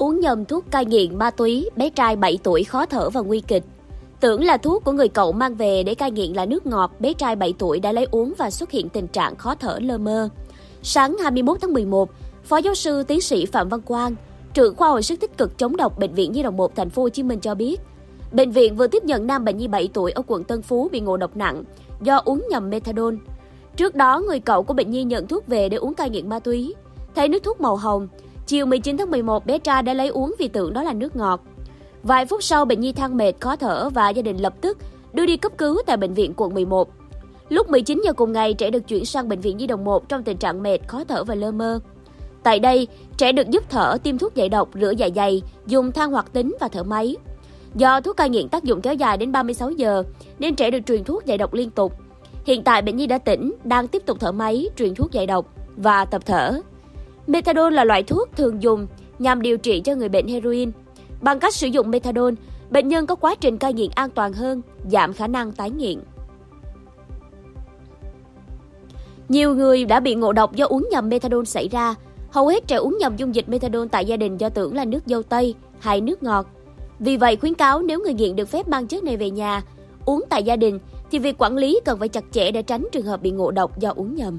Uống nhầm thuốc cai nghiện ma túy, bé trai 7 tuổi khó thở và nguy kịch. Tưởng là thuốc của người cậu mang về để cai nghiện là nước ngọt, bé trai 7 tuổi đã lấy uống và xuất hiện tình trạng khó thở lơ mơ. Sáng 21 tháng 11, Phó giáo sư tiến sĩ Phạm Văn Quang, trưởng khoa hồi sức tích cực chống độc Bệnh viện Nhi đồng 1 thành phố Hồ Chí Minh cho biết, bệnh viện vừa tiếp nhận nam bệnh nhi 7 tuổi ở quận Tân Phú bị ngộ độc nặng do uống nhầm methadone. Trước đó, người cậu của bệnh nhi nhận thuốc về để uống cai nghiện ma túy. Thấy nước thuốc màu hồng, chiều 19 tháng 11 bé trai đã lấy uống vì tưởng đó là nước ngọt. Vài phút sau bệnh nhi than mệt, khó thở và gia đình lập tức đưa đi cấp cứu tại bệnh viện quận 11. Lúc 19 giờ cùng ngày, trẻ được chuyển sang bệnh viện Nhi đồng 1 trong tình trạng mệt, khó thở và lơ mơ. Tại đây, trẻ được giúp thở, tiêm thuốc giải độc, rửa dạ dày, dùng than hoạt tính và thở máy. Do thuốc cai nghiện tác dụng kéo dài đến 36 giờ, nên trẻ được truyền thuốc giải độc liên tục. Hiện tại bệnh nhi đã tỉnh, đang tiếp tục thở máy, truyền thuốc giải độc và tập thở. Methadone là loại thuốc thường dùng nhằm điều trị cho người bệnh heroin. Bằng cách sử dụng methadone, bệnh nhân có quá trình cai nghiện an toàn hơn, giảm khả năng tái nghiện. Nhiều người đã bị ngộ độc do uống nhầm methadone xảy ra. Hầu hết trẻ uống nhầm dung dịch methadone tại gia đình do tưởng là nước dâu tây hay nước ngọt. Vì vậy khuyến cáo nếu người nghiện được phép mang chất này về nhà, uống tại gia đình thì việc quản lý cần phải chặt chẽ để tránh trường hợp bị ngộ độc do uống nhầm.